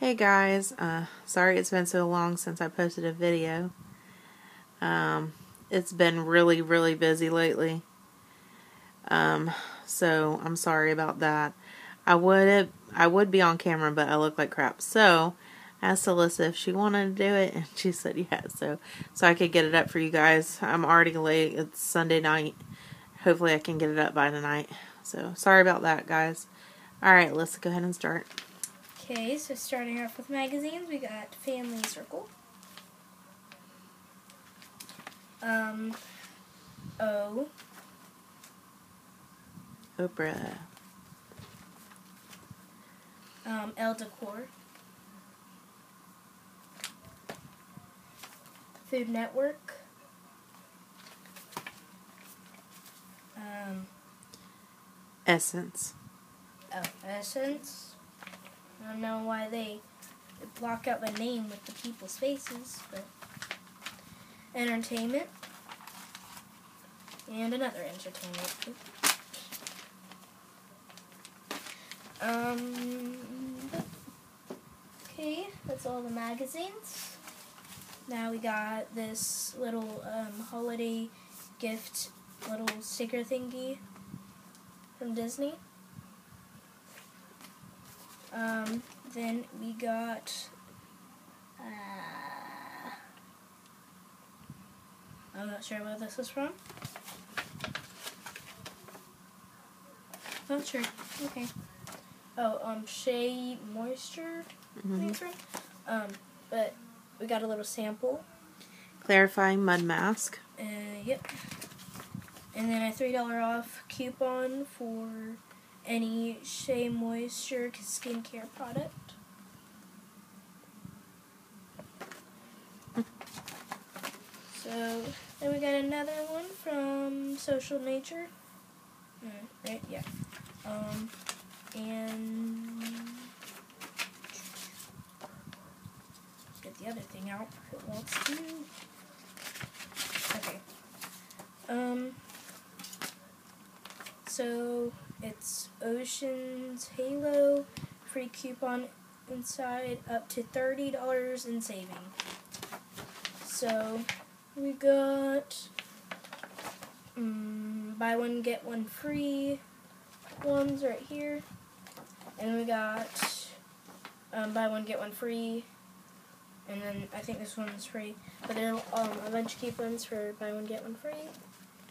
Hey guys, uh, sorry it's been so long since I posted a video. Um, it's been really, really busy lately. Um, so I'm sorry about that. I would I would be on camera, but I look like crap. So I asked Alyssa if she wanted to do it, and she said yes. So so I could get it up for you guys. I'm already late. It's Sunday night. Hopefully I can get it up by tonight. So sorry about that, guys. All right, let's go ahead and start. Okay, so starting off with magazines, we got Family Circle. Um, O, Oprah. um, Elle Decor, Food Network, um, Essence. oh, Essence. I don't know why they block out my name with the people's faces, but entertainment and another entertainment. Um. Okay, that's all the magazines. Now we got this little um, holiday gift, little sticker thingy from Disney. Um, then we got. Uh, I'm not sure where this is from. Not sure. Okay. Oh, um, Shea Moisture. I think hmm. Um, but we got a little sample. Clarifying mud mask. Uh, yep. And then a three dollar off coupon for any Shea Moisture skincare product. so then we got another one from Social Nature. Mm, right, yeah. Um, and get the other thing out if it wants to. Okay. Um. So it's Ocean's Halo, free coupon inside up to thirty dollars in saving. So we got um, buy one get one free ones right here, and we got um, buy one get one free. And then I think this one's free, but there are um, a bunch of coupons for buy one get one free.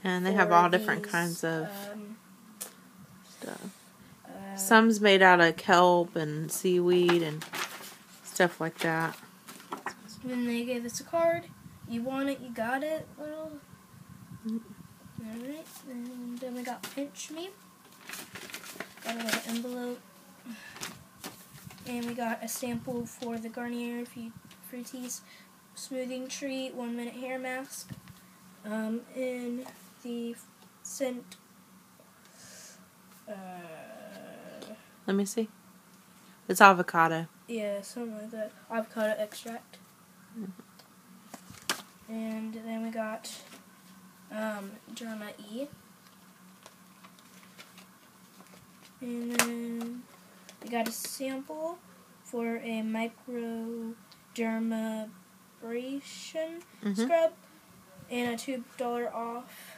And they have all different these, kinds of um. Uh, Some's made out of kelp and seaweed and stuff like that. Then they gave us a card. You want it, you got it. Little. Mm. Alright, and then we got Pinch Me. Got a little envelope. And we got a sample for the Garnier Fructis Smoothing Treat One Minute Hair Mask. Um, in the scent. Uh, Let me see. It's avocado. Yeah, something like that. Avocado extract. And then we got um, Derma E. And then we got a sample for a microdermabrasion hmm scrub and a two dollar off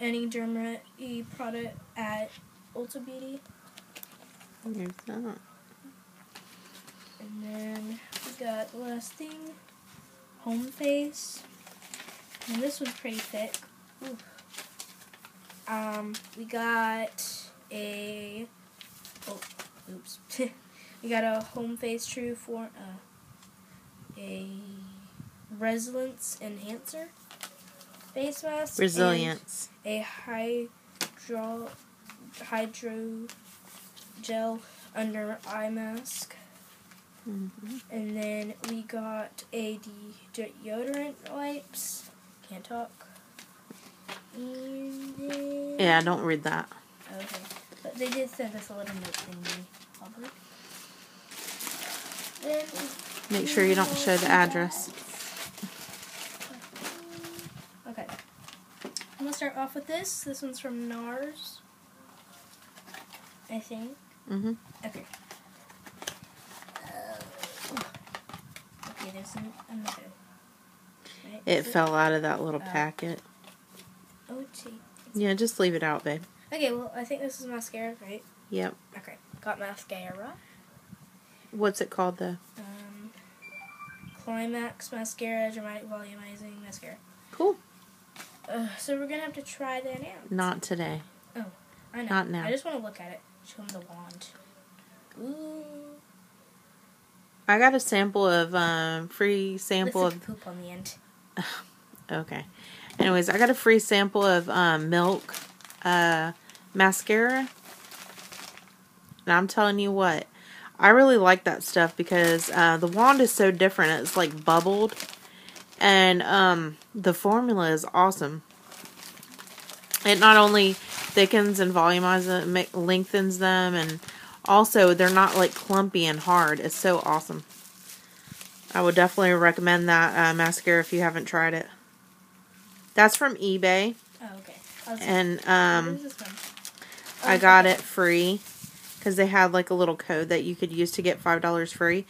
any Derma E product at Ulta Beauty. There's that. And then we got the last thing, home face. And this one's pretty thick. Ooh. Um, we got a oh, oops. we got a home face true for uh, a resilience enhancer face mask. and Resilience. a hydro hydro gel under eye mask. hmm And then we got a de- deodorant wipes. Can't talk. Then, Yeah, don't read that. Okay. But they did send us a little note thingy. Probably. Then Make sure you don't show the address. Okay. I'm gonna start off with this. This one's from NARS. I think. Hmm Okay. Uh, isn't another. Right? It fell out of that little Oh. packet. Oh, gee. Yeah, just leave it out, babe. Okay, well, I think this is mascara, right? Yep. Okay, got mascara. What's it called though? Um, Climax mascara, dramatic volumizing mascara. Cool. Uh, so we're gonna have to try that out. Not today. Oh, I know. not now. I just want to look at it. Show him the wand. Ooh. I got a sample of um free sample of poop on the end. okay. Anyways, I got a free sample of um milk uh mascara. And I'm telling you what, I really like that stuff because uh the wand is so different. It's like bubbled and um the formula is awesome. It not only thickens and volumizes them, lengthens them and also they're not like clumpy and hard. It's so awesome. I would definitely recommend that uh, mascara if you haven't tried it. That's from eBay, Oh, okay. And um, what is this one? I Oh, got okay. it free because they had like a little code that you could use to get five dollars free,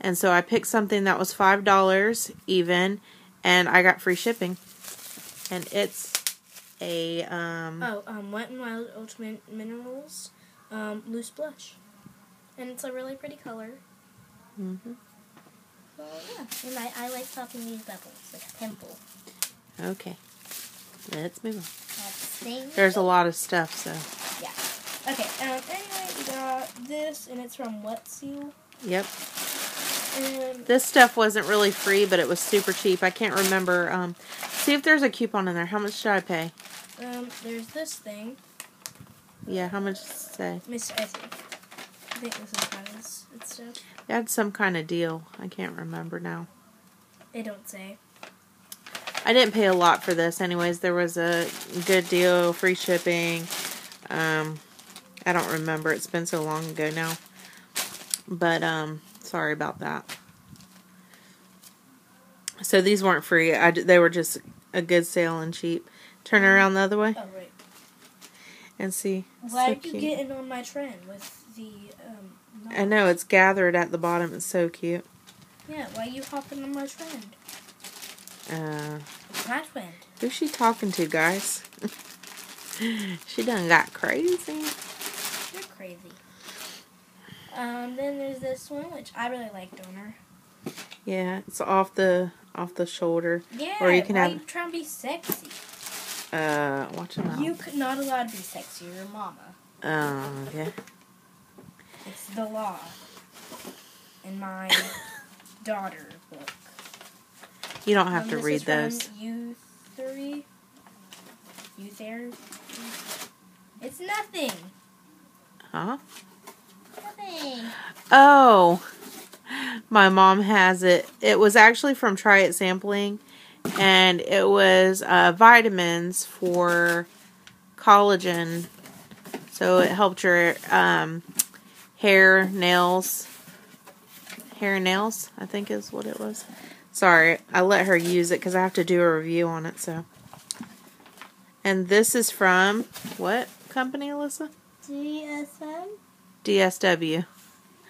and so I picked something that was five dollars even, and I got free shipping, and it's a um Oh, um, Wet n Wild Ultimate Minerals, um, loose blush, and it's a really pretty color. mhm. Well, yeah, and I, I like popping these bubbles like a pimple. okay. Let's move on. There's a lot of stuff, so Yeah. Okay. Um. Anyway, we got this, and it's from Wet Seal. yep. And This stuff wasn't really free, but it was super cheap. I can't remember. Um, see if there's a coupon in there. How much should I pay? Um, there's this thing. Yeah, how much does it say? Miss I think. I think this is kind of it's stuff. Had some kind of deal. I can't remember now. They don't say. I didn't pay a lot for this, anyways. There was a good deal, free shipping. Um, I don't remember. It's been so long ago now. But um, sorry about that. So these weren't free. I d- they were just a good sale and cheap. Turn it around the other way Oh right. and see. Why So are you cute. getting on my trend with the um? I know it's gathered at the bottom. It's so cute. Yeah. Why are you hopping on my trend? Uh, It's my trend. who's she talking to, guys? she done got crazy. You're crazy. Um. Then there's this one, which I really like, Donor. Yeah, it's off the off the shoulder. Yeah. Or you can why have- you trying to be sexy? Uh, watch. You could not allowed to be sexy. Your mama. Oh, yeah. It's the law. In my daughter book. You don't have Um, to read those. You three. You there? It's nothing. Huh? Nothing. Oh, my mom has it. It was actually from Try It Sampling, and it was uh, vitamins for collagen. So it helped your um, hair, nails, hair and nails. I think is what it was. Sorry, I let her use it because I have to do a review on it. So, and this is from what company, Alyssa? DSM? DSW.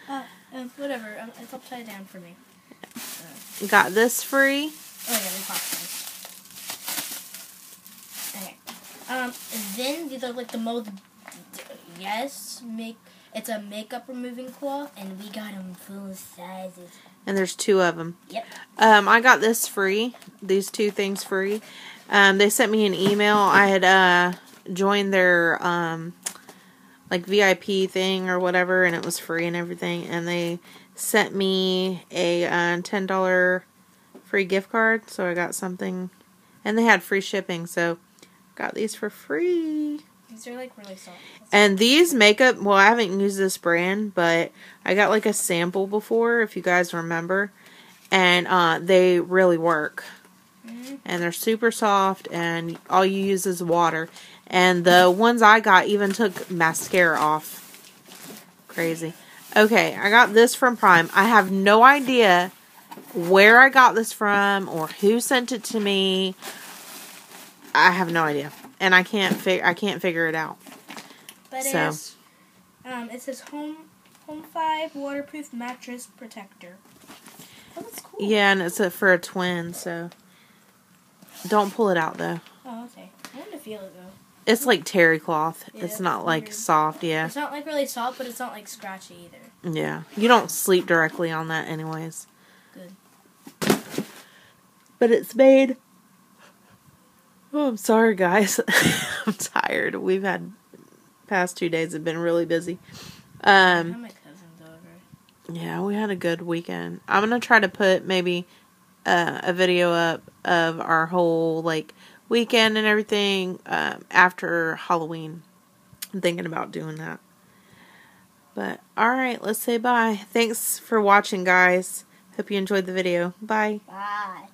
Uh, um, whatever. Um, it's upside down for me. Got this free. Oh yeah, we popped those. Okay. Um, then these are like the most. Yes, make it's a makeup removing cloth, and we got them full sizes. And there's two of them. Yep. Um, I got this free. These two things free. Um, they sent me an email. I had uh joined their um like VIP thing or whatever, and it was free and everything. And they sent me a uh, ten dollar free gift card, so I got something. And they had free shipping, so got these for free. These are like really soft. And these makeup, well, I haven't used this brand, but I got like a sample before, if you guys remember. And uh, they really work. Mhm. And they're super soft, and all you use is water. And the ones I got even took mascara off. Crazy. Okay, I got this from Prime. I have no idea where I got this from or who sent it to me. I have no idea. And I can't fig- I can't figure it out. But So. it's um, it says home home five waterproof mattress protector. Oh, that's cool. Yeah, and it's a, for a twin, so don't pull it out though. Oh, okay. I want to feel it though. It's like terry cloth. Yeah, it's not like weird. soft. Yeah, It's not like really soft, but it's not like scratchy either. yeah. You don't sleep directly on that, anyways. Good. But it's made. Oh, I'm sorry, guys. I'm tired. We've had past two days have been really busy. Um, my cousins over. yeah, we had a good weekend. I'm gonna try to put maybe uh, a video up of our whole like weekend and everything um, after Halloween. I'm thinking about doing that. But all right, let's say bye. Thanks for watching, guys. Hope you enjoyed the video. Bye. Bye.